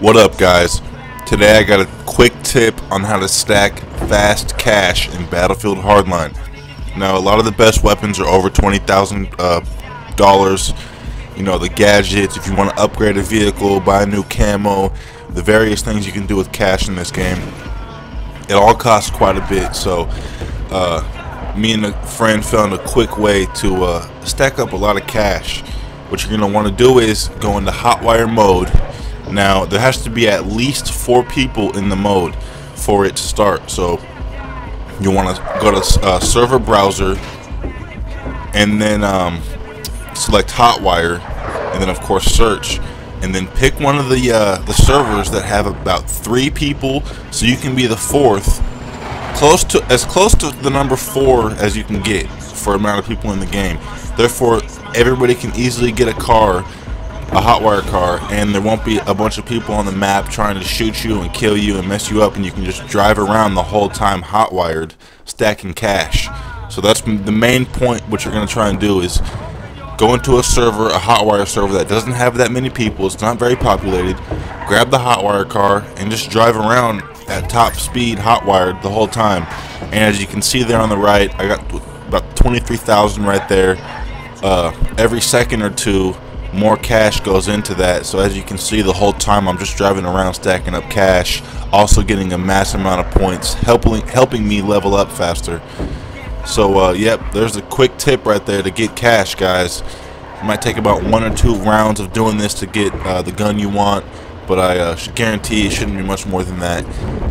What up guys? Today I got a quick tip on how to stack fast cash in Battlefield Hardline. Now a lot of the best weapons are over 20,000 uh, dollars. You know, the gadgets, if you want to upgrade a vehicle, buy a new camo, the various things you can do with cash in this game. It all costs quite a bit, so uh, me and a friend found a quick way to uh, stack up a lot of cash. What you're going to want to do is go into hotwire mode now, there has to be at least four people in the mode for it to start. So, you want to go to uh, server browser and then um, select Hotwire, and then of course search, and then pick one of the uh, the servers that have about three people, so you can be the fourth, close to as close to the number four as you can get for amount of people in the game. Therefore, everybody can easily get a car a hotwire car and there won't be a bunch of people on the map trying to shoot you and kill you and mess you up and you can just drive around the whole time hotwired stacking cash. So that's the main point what you're going to try and do is go into a server a hotwire server that doesn't have that many people it's not very populated grab the hotwire car and just drive around at top speed hotwired the whole time. And as you can see there on the right I got about 23,000 right there uh, every second or two more cash goes into that. So as you can see the whole time I'm just driving around stacking up cash also getting a massive amount of points helping helping me level up faster. So uh, yep there's a quick tip right there to get cash guys. It might take about one or two rounds of doing this to get uh, the gun you want but I uh, guarantee it shouldn't be much more than that.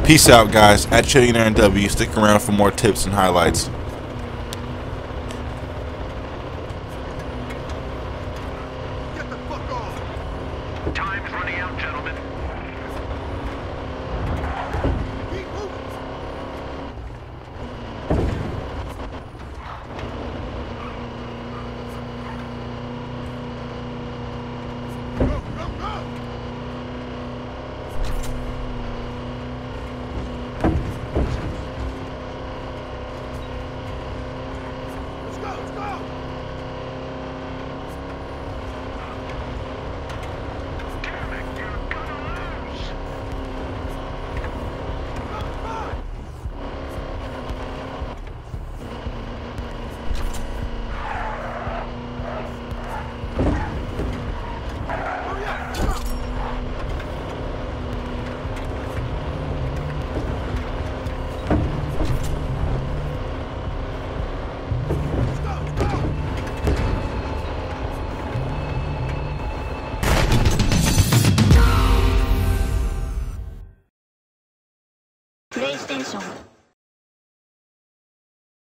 Peace out guys. At Chillionaire W stick around for more tips and highlights Time's running out, gentlemen. プレイステーション